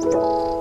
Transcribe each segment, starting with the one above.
Música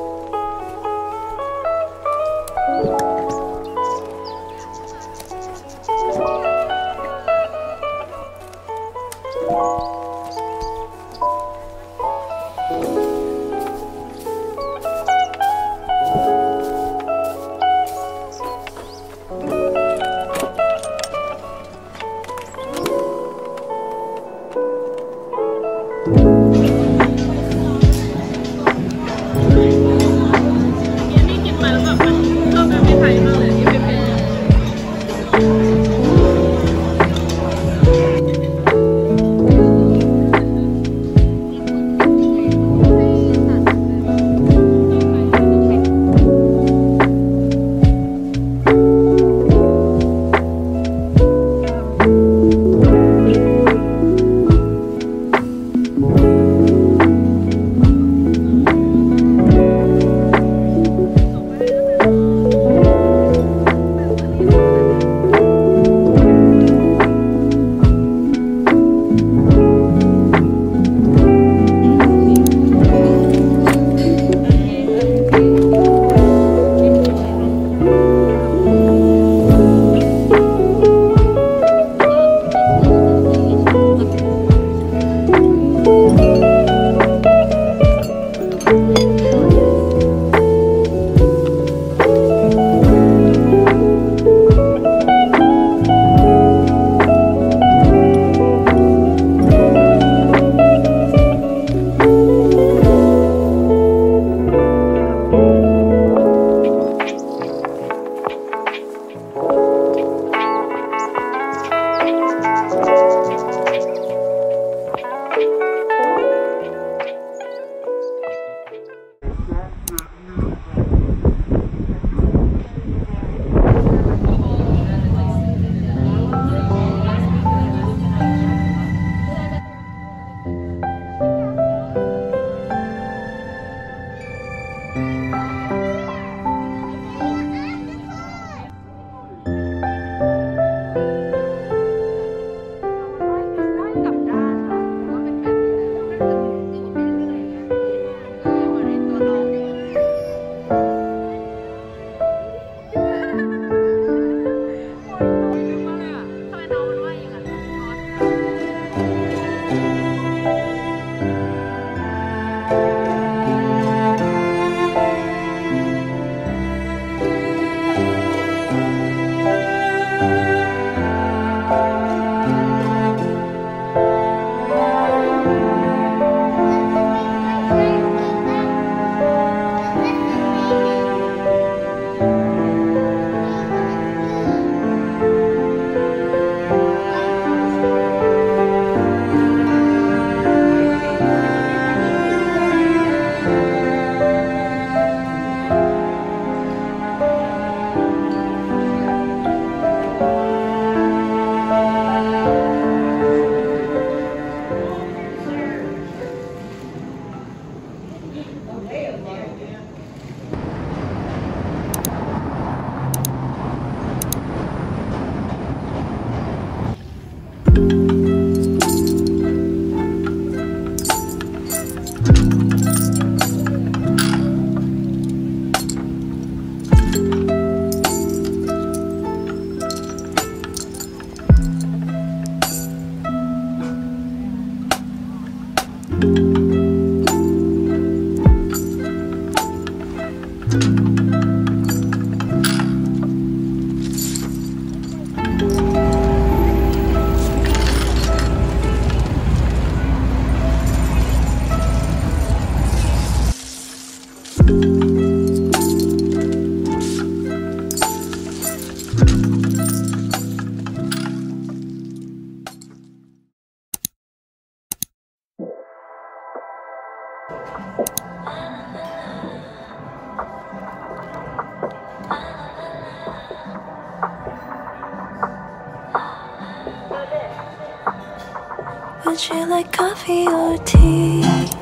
Would you like coffee or tea?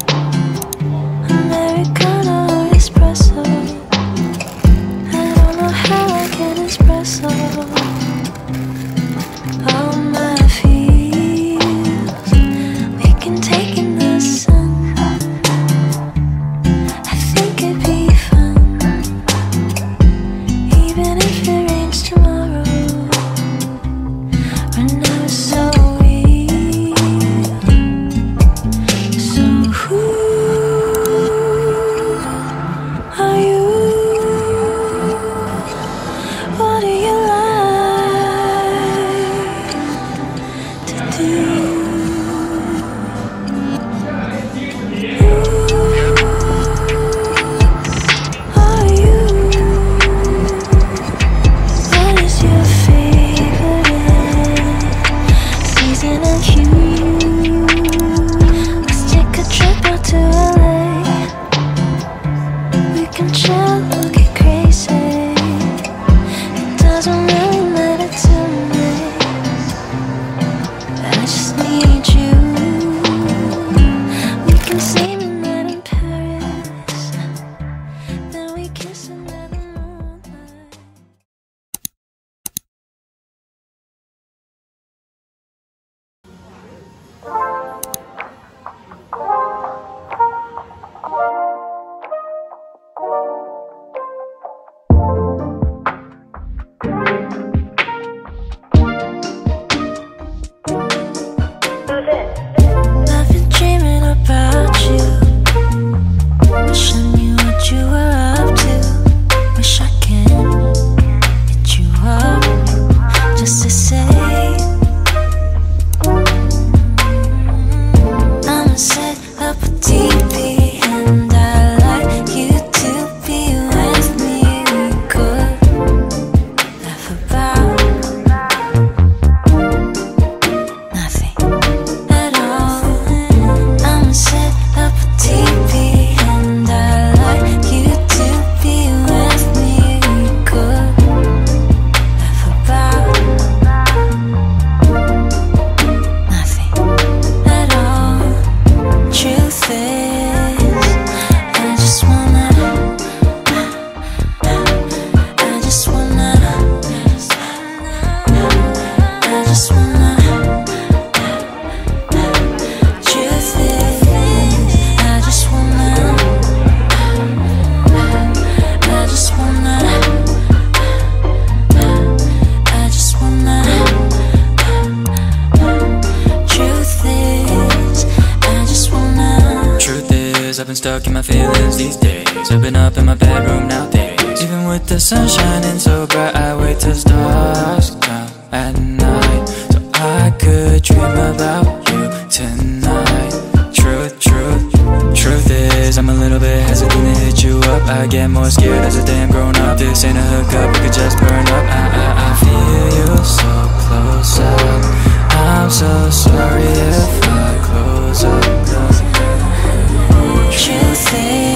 Been stuck in my feelings these days. I've been up in my bedroom nowadays. Even with the sun shining so bright I wait till stars come at night. So I could dream about you tonight. Truth, truth, truth is I'm a little bit hesitant to hit you up. I get more scared as a damn grown up This ain't a hookup, we could just burn up. I, I, I feel you so close up. I'm so sorry if I close up You say